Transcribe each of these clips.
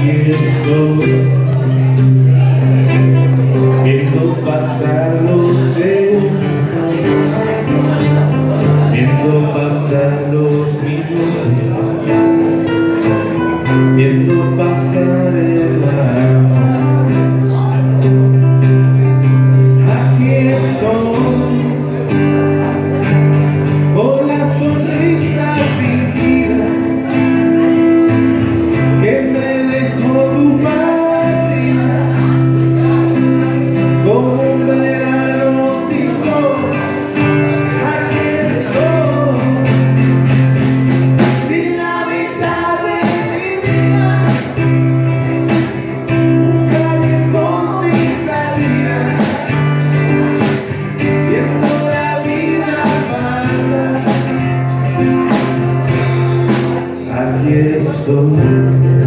tears slowly guess so.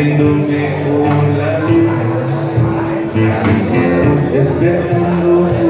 Perdiéndome con la luz Esperando